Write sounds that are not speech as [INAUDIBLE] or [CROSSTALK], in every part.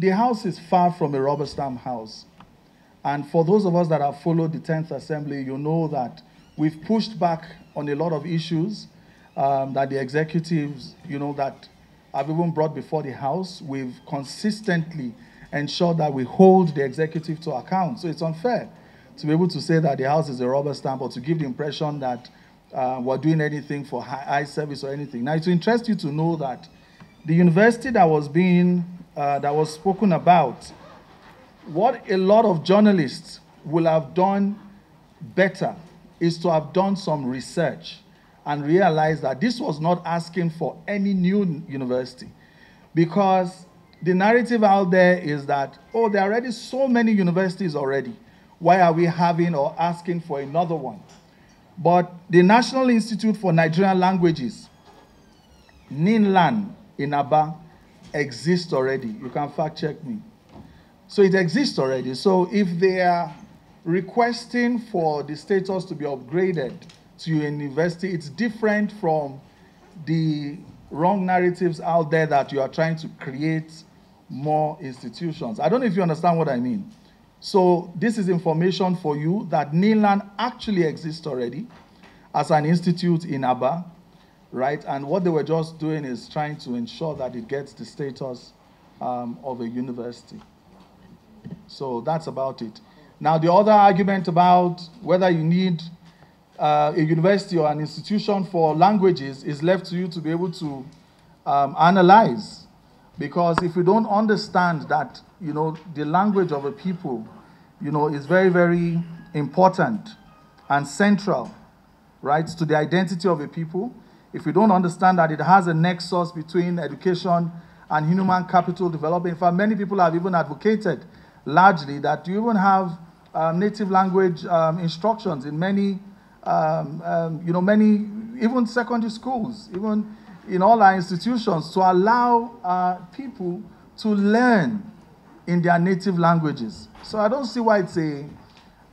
The house is far from a rubber stamp house. And for those of us that have followed the 10th Assembly, you know that we've pushed back on a lot of issues um, that the executives, you know, that have even brought before the House. We've consistently ensured that we hold the executive to account. So it's unfair to be able to say that the House is a rubber stamp or to give the impression that uh, we're doing anything for high service or anything. Now, it will interest you to know that the university that was being, uh, that was spoken about, what a lot of journalists will have done better is to have done some research and realize that this was not asking for any new university because the narrative out there is that, oh, there are already so many universities already. Why are we having or asking for another one? But the National Institute for Nigerian Languages, NINLAN in Aba, exists already. You can fact check me. So it exists already. So if they are requesting for the status to be upgraded to university, it's different from the wrong narratives out there that you are trying to create more institutions. I don't know if you understand what I mean. So this is information for you that NINLAN actually exists already as an institute in Aba, right? And what they were just doing is trying to ensure that it gets the status um, of a university. So that's about it. Now, the other argument about whether you need uh, a university or an institution for languages is left to you to be able to um, analyze. Because if you don't understand that, you know, the language of a people you know, is very, very important and central, right, to the identity of a people. If we don't understand that it has a nexus between education and human capital development, in fact, many people have even advocated largely that you even have um, native language um, instructions in many, um, um you know, many, even secondary schools, even in all our institutions, to allow uh, people to learn in their native languages. So I don't see why it's a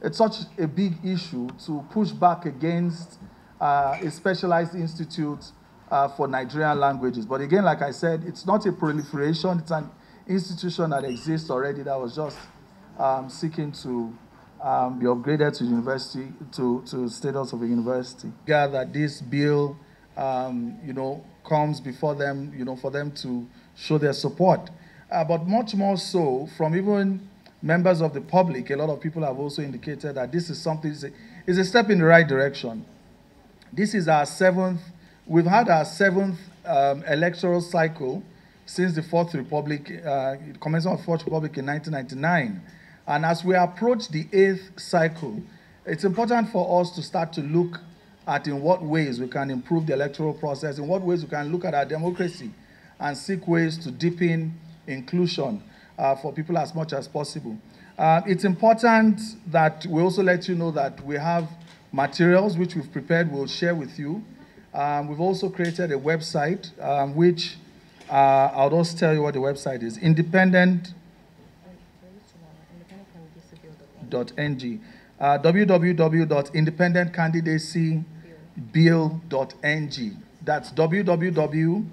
it's such a big issue to push back against a specialized institute uh, for Nigerian languages. But again, like I said, it's not a proliferation. It's an institution that exists already that was just um, seeking to um, be upgraded to university to to status of a university. Yeah, that this bill, um, you know, comes before them, you know, for them to show their support uh, but much more so from even members of the public. A lot of people have also indicated that this is something, is a, a step in the right direction. This is our seventh, we've had our seventh um, electoral cycle since the Fourth Republic, uh, commencement of Fourth Republic in 1999. And as we approach the eighth cycle, it's important for us to start to look at in what ways we can improve the electoral process, in what ways we can look at our democracy and seek ways to deepen inclusion uh, for people as much as possible. Uh, it's important that we also let you know that we have materials which we've prepared, we'll share with you. Um, we've also created a website um, which uh, I'll just tell you what the website is independent.ng. Uh, www.independentcandidacybill.ng. That's www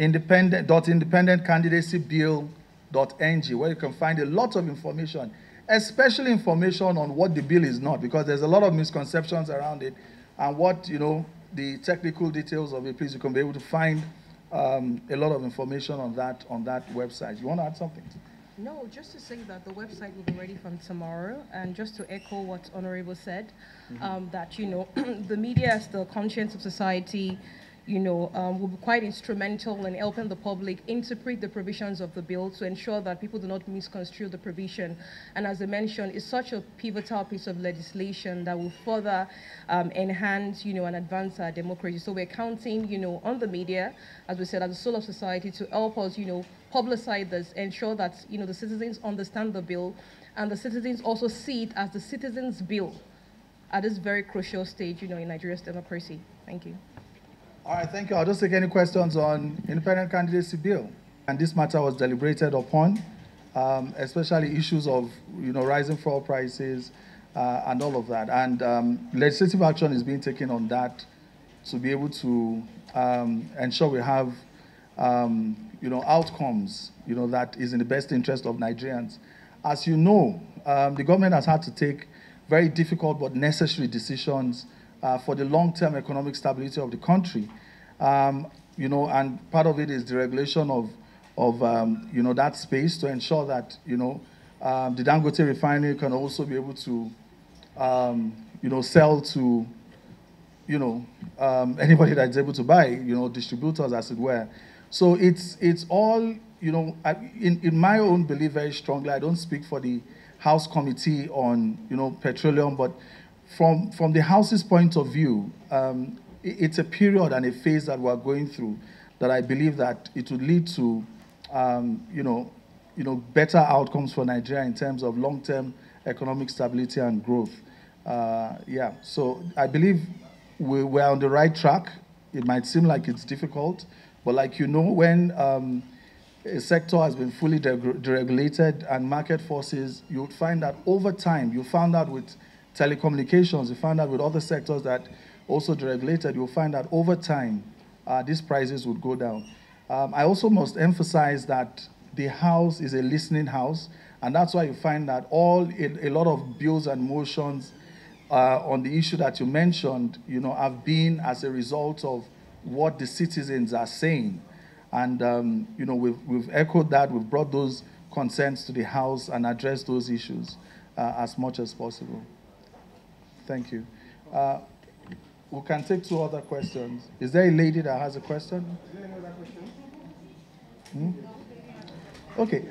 independent independentcandidacybill.ng where you can find a lot of information, especially information on what the bill is not, because there's a lot of misconceptions around it and what you know the technical details of it. Please, you can be able to find um, a lot of information on that on that website. You want to add something? No, just to say that the website will be ready from tomorrow, and just to echo what Honorable said, mm -hmm. um, that you know [CLEARS THROAT] the media is the conscience of society you know, um, will be quite instrumental in helping the public interpret the provisions of the bill to ensure that people do not misconstrue the provision. And as I mentioned, it's such a pivotal piece of legislation that will further um, enhance, you know, and advance our democracy. So we're counting, you know, on the media, as we said, as a soul of society to help us, you know, publicize this, ensure that, you know, the citizens understand the bill and the citizens also see it as the citizens' bill at this very crucial stage, you know, in Nigeria's democracy. Thank you. All right, thank you. I'll just take any questions on independent candidacy bill. And this matter was deliberated upon, um, especially issues of you know rising fuel prices uh, and all of that. And um, legislative action is being taken on that to be able to um, ensure we have um, you know, outcomes, you know, that is in the best interest of Nigerians. As you know, um, the government has had to take very difficult but necessary decisions uh, for the long-term economic stability of the country. Um, you know, and part of it is the regulation of, of um, you know, that space to ensure that, you know, um, the Dangote refinery can also be able to, um, you know, sell to, you know, um, [LAUGHS] anybody that's able to buy, you know, distributors, as it were. So it's, it's all, you know, I, in, in my own belief very strongly, I don't speak for the House Committee on, you know, petroleum, but from, from the House's point of view, um, it, it's a period and a phase that we're going through that I believe that it would lead to, um, you know, you know, better outcomes for Nigeria in terms of long-term economic stability and growth. Uh, yeah, so I believe we, we're on the right track. It might seem like it's difficult, but like you know, when um, a sector has been fully deregulated and market forces, you would find that over time, you found out with telecommunications, you find out with other sectors that also deregulated, you'll find that over time, uh, these prices would go down. Um, I also must emphasize that the house is a listening house, and that's why you find that all a, a lot of bills and motions uh, on the issue that you mentioned, you know, have been as a result of what the citizens are saying. And, um, you know, we've, we've echoed that, we've brought those concerns to the House and addressed those issues uh, as much as possible. Thank you. Uh, we can take two other questions. Is there a lady that has a question? Hmm? Okay.